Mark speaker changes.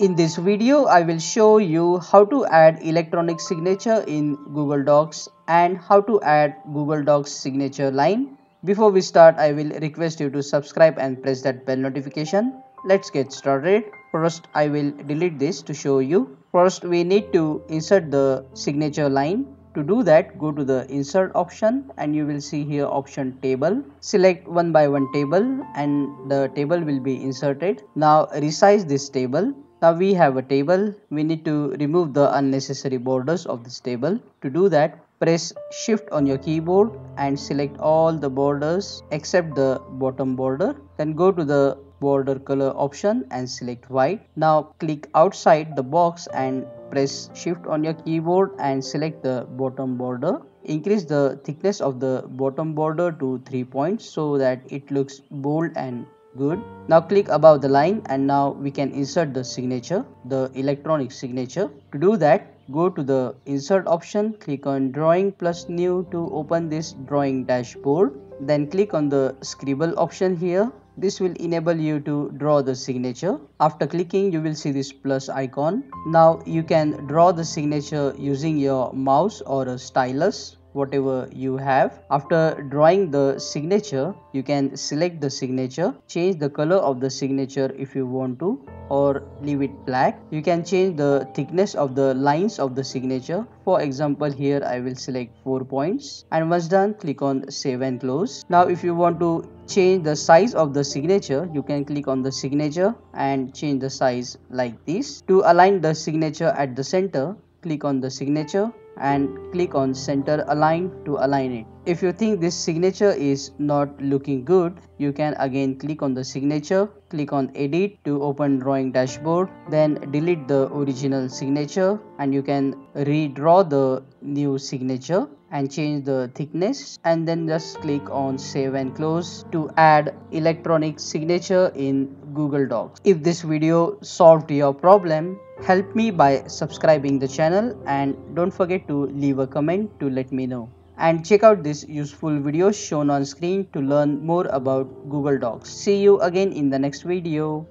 Speaker 1: In this video, I will show you how to add electronic signature in Google Docs and how to add Google Docs signature line. Before we start, I will request you to subscribe and press that bell notification. Let's get started. First, I will delete this to show you. First, we need to insert the signature line. To do that, go to the insert option and you will see here option table. Select one by one table and the table will be inserted. Now resize this table now we have a table. We need to remove the unnecessary borders of this table. To do that, press shift on your keyboard and select all the borders except the bottom border. Then go to the border color option and select white. Now click outside the box and press shift on your keyboard and select the bottom border increase the thickness of the bottom border to 3 points so that it looks bold and good. Now click above the line and now we can insert the signature the electronic signature. To do that go to the insert option click on drawing plus new to open this drawing dashboard. Then click on the scribble option here. This will enable you to draw the signature. After clicking you will see this plus icon. Now you can draw the signature using your mouse or a stylus whatever you have. After drawing the signature you can select the signature change the color of the signature if you want to or leave it black. You can change the thickness of the lines of the signature. For example here i will select four points. And once done click on save and close. Now if you want to change the size of the signature you can click on the signature and change the size like this. To align the signature at the center click on the signature and click on center align to align it. If you think this signature is not looking good, you can again click on the signature, click on edit to open drawing dashboard, then delete the original signature and you can redraw the new signature and change the thickness and then just click on save and close to add electronic signature in Google Docs. If this video solved your problem, help me by subscribing the channel and don't forget to leave a comment to let me know and check out this useful video shown on screen to learn more about Google Docs. See you again in the next video.